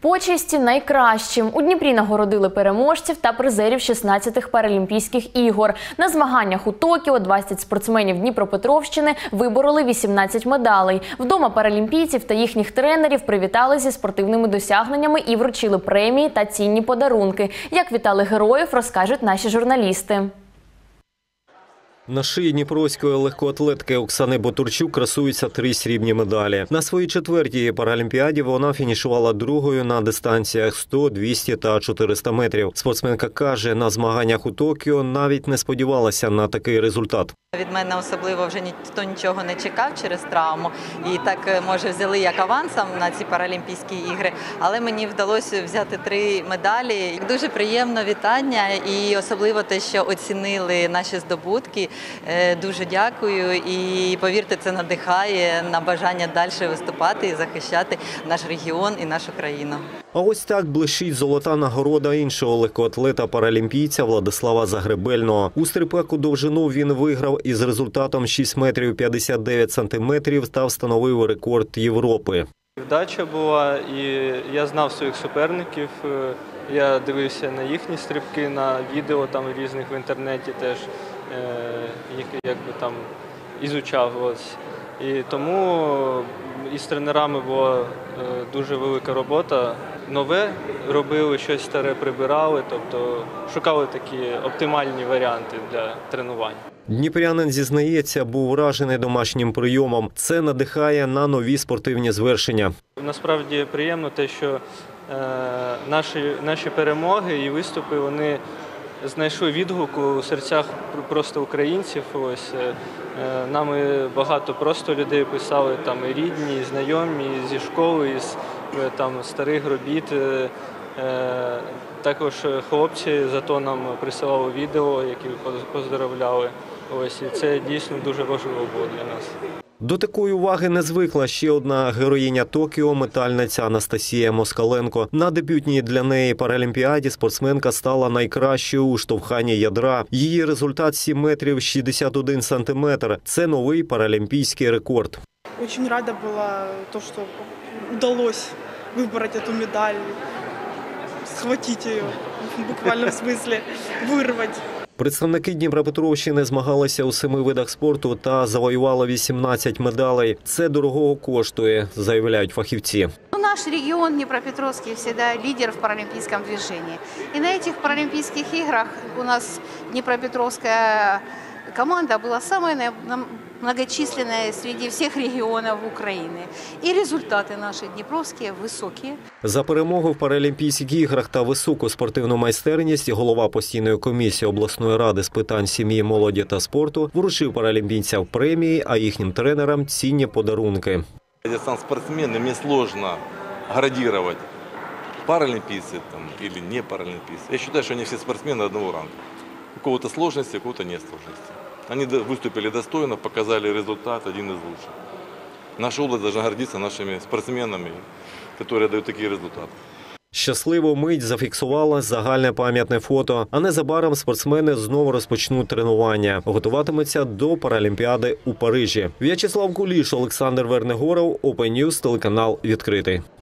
Почесті найкращим у Дніпрі нагородили переможців та призерів 16-х паралімпійських ігор. На змаганнях у Токіо 20 спортсменів Дніпропетровщини вибороли 18 медалей. Вдома паралімпійців та їхніх тренерів привітали зі спортивними досягненнями і вручили премії та цінні подарунки. Як вітали героїв, розкажуть наші журналісти. На шиї дніпровської легкоатлетки Оксани Ботурчук красуються три срібні медалі. На своїй четвертій паралімпіаді вона фінішувала другою на дистанціях 100, 200 та 400 метрів. Спортсменка каже, на змаганнях у Токіо навіть не сподівалася на такий результат. Від мене особливо вже ніхто нічого не чекав через травму, і так е, може взяли як авансом на ці паралімпійські ігри. Але мені вдалося взяти три медалі. Дуже приємно вітання, і особливо те, що оцінили наші здобутки. Е, Дуже дякую. І повірте, це надихає на бажання далі виступати і захищати наш регіон і нашу країну. А ось так блищить золота нагорода іншого легкоатлета паралімпійця Владислава Загребельного. У стрибак довжину він виграв із результатом 6 метрів 59 сантиметрів та встановив рекорд Європи. Вдача була, і я знав своїх суперників. е, Я дивився на їхні стрибки, на відео там різних в інтернеті теж е, їх якби там ізучав. Ось. І тому із тренерами була е, дуже велика робота. Нове робили, щось старе прибирали, тобто шукали такі оптимальні варіанти для тренувань. Дніпрянин зізнається, був вражений домашнім прийомом. Це надихає на нові спортивні звершення. Насправді приємно те, що е, наші, наші перемоги і виступи вони знайшли відгук у серцях просто українців. Ось е, е, нам багато просто людей писали там і рідні, і знайомі і зі школи, із е, там старих робіт. Також хлопці зато нам присилали відео, які поздоровляли. Ось і це дійсно дуже важливо було для нас. До такої уваги не звикла ще одна героїня Токіо, метальниця Анастасія Москаленко. На дебютній для неї паралімпіаді спортсменка стала найкращою у штовханні ядра. Її результат 7 метрів 61 сантиметр. Це новий паралімпійський рекорд. Очень рада была то, что удалось выбрать эту медаль, схватить ее в буквальном смысле, вырвать. Представники Дніпропетровщини змагалися у семи видах спорту та завоювали 18 медалей. Це дорогого коштує, заявляють фахівці. Ну, Наш регион Днепропетровский всегда лидер в паралимпийском движении. И на этих паралимпийских играх у нас Днепропетровская команда была нам- многочисленная среди всех регионов Украины. И результаты наши днепровские высокие. За перемогу в Паралімпійських іграх та високу спортивну майстерність голова постійної комісії обласної ради з питань сім'ї, молоді та спорту вручив паралімпійцям премії, а їхнім тренерам цінні подарунки. Я сам спортсмен, и мне сложно градировать, паралимпийцы там, или не паралимпийцы. Я считаю, что они все спортсмены одного ранга. У кого-то сложности, у кого-то нет сложности. Они до- выступили достойно, показали результат, один из лучших. Наша область должна гордиться нашими спортсменами, которые дают такие результаты. Щасливу мить зафіксувала загальне пам'ятне фото. А незабаром спортсмени знову розпочнуть тренування. Готуватимуться до Паралімпіади у Парижі. В'ячеслав Куліш, Олександр Вернегоров, Open News, телеканал відкритий.